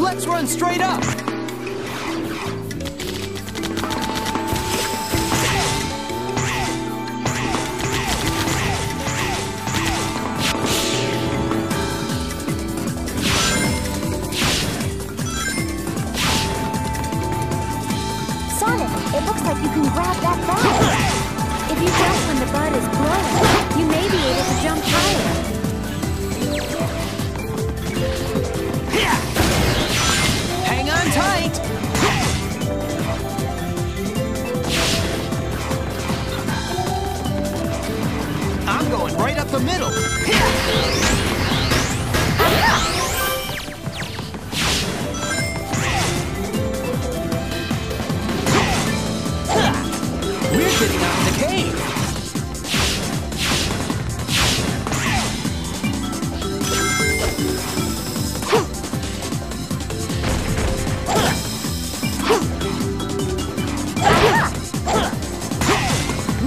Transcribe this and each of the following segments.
Let's run straight up. Sonic, it looks like you can grab that bug. The middle. We're getting out of the cave.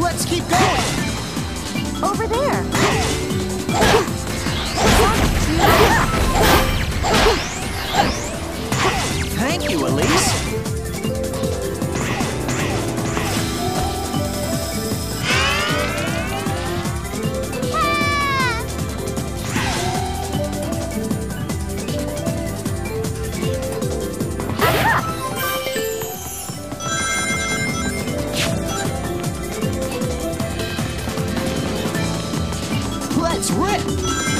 Let's keep going. Over there. Rip.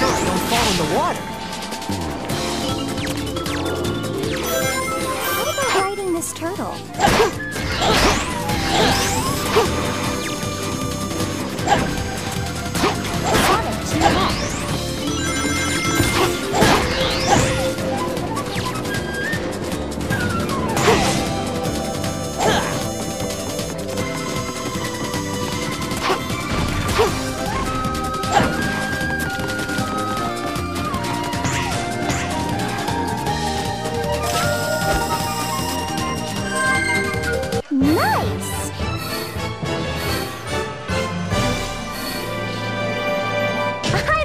Sure I don't fall in the water. What about riding this turtle? Nice! I